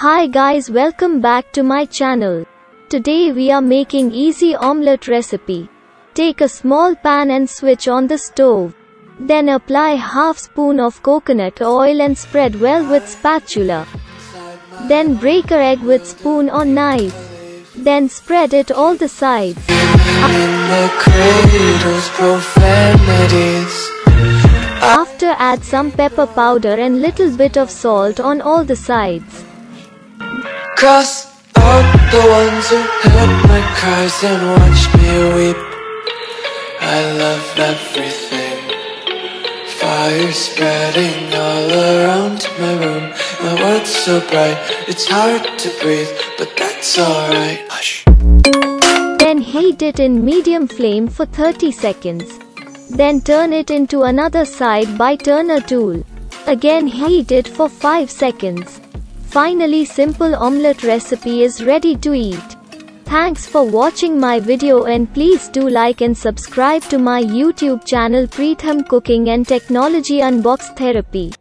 Hi guys welcome back to my channel. Today we are making easy omelette recipe. Take a small pan and switch on the stove. Then apply half spoon of coconut oil and spread well with spatula. Then break a egg with spoon or knife. Then spread it all the sides. After add some pepper powder and little bit of salt on all the sides. Cross out the ones who heard my cries and watched me weep. I love everything. Fire spreading all around my room. My world's so bright, it's hard to breathe, but that's alright. Hush. Then heat it in medium flame for 30 seconds. Then turn it into another side by turner tool. Again heat it for 5 seconds. Finally simple omelette recipe is ready to eat. Thanks for watching my video and please do like and subscribe to my YouTube channel Preetham Cooking and Technology Unbox Therapy.